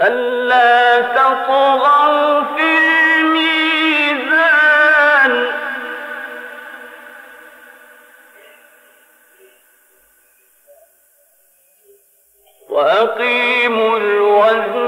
ألا تطغوا في الميزان. وأقيموا الوزن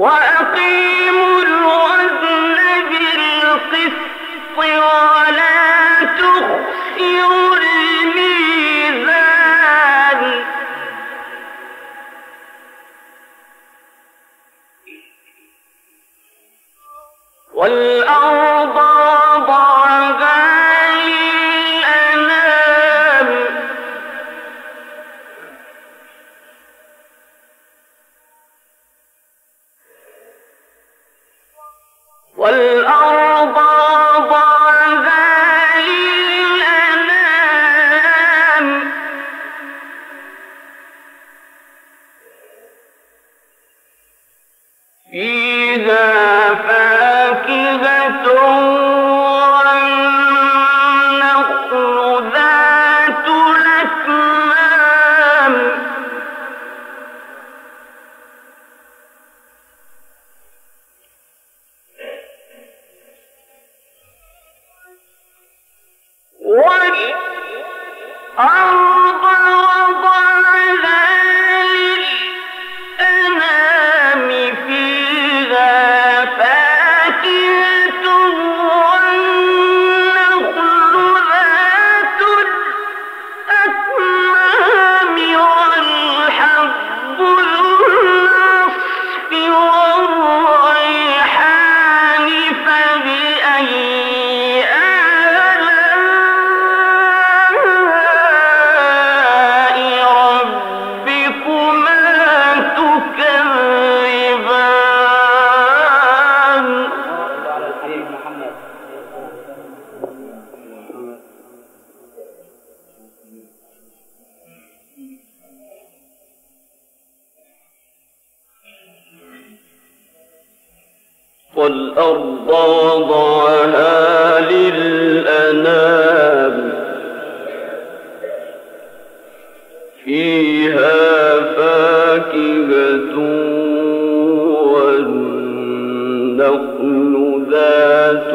وأقيموا والأرض وضعها للأنام. فيها فاكهة والنخل ذات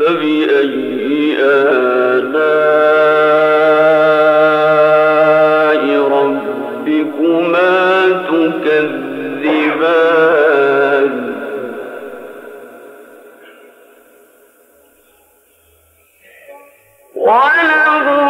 فبأي آلاء ربكما تكذبان؟ وله